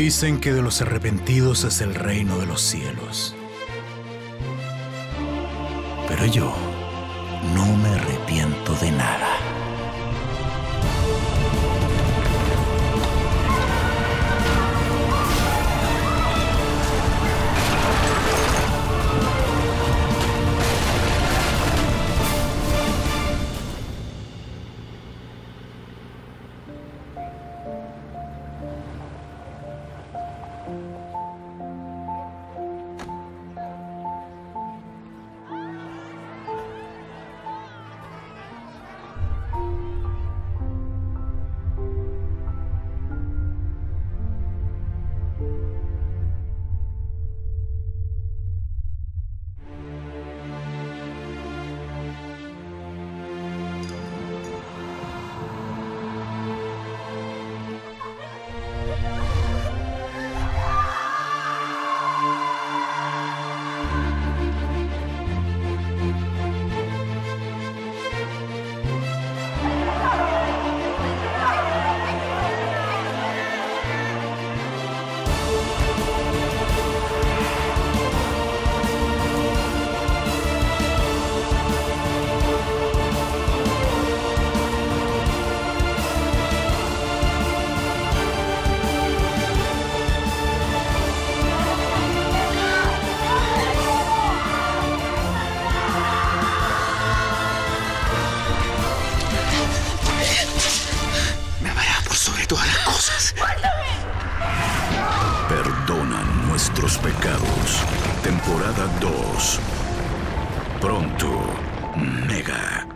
Dicen que de los arrepentidos es el reino de los cielos. Pero yo no me arrepiento de nada. Todas las cosas. Perdona nuestros pecados. Temporada 2. Pronto, Mega.